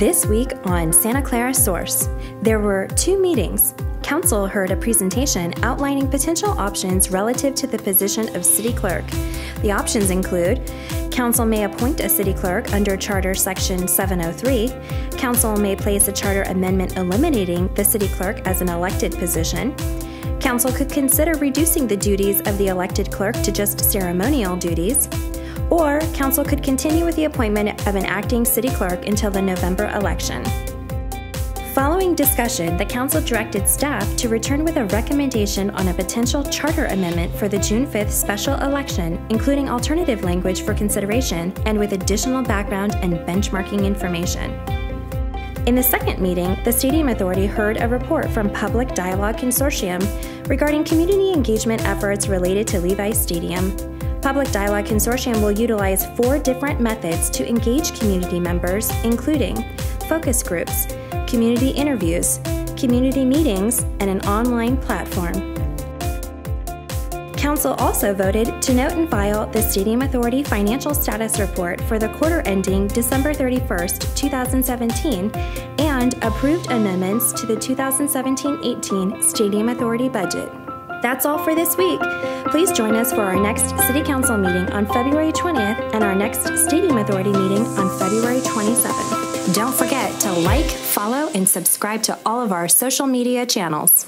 This week on Santa Clara Source, there were two meetings. Council heard a presentation outlining potential options relative to the position of city clerk. The options include Council may appoint a city clerk under Charter Section 703. Council may place a charter amendment eliminating the city clerk as an elected position. Council could consider reducing the duties of the elected clerk to just ceremonial duties. Or, Council could continue with the appointment of an acting city clerk until the November election. Following discussion, the Council directed staff to return with a recommendation on a potential charter amendment for the June 5th special election, including alternative language for consideration and with additional background and benchmarking information. In the second meeting, the Stadium Authority heard a report from Public Dialogue Consortium regarding community engagement efforts related to Levi Stadium, Public Dialogue Consortium will utilize four different methods to engage community members, including focus groups, community interviews, community meetings, and an online platform. Council also voted to note and file the Stadium Authority Financial Status Report for the quarter ending December 31st, 2017, and approved amendments to the 2017 18 Stadium Authority budget. That's all for this week. Please join us for our next City Council meeting on February 20th and our next Stadium Authority meeting on February 27th. Don't forget to like, follow, and subscribe to all of our social media channels.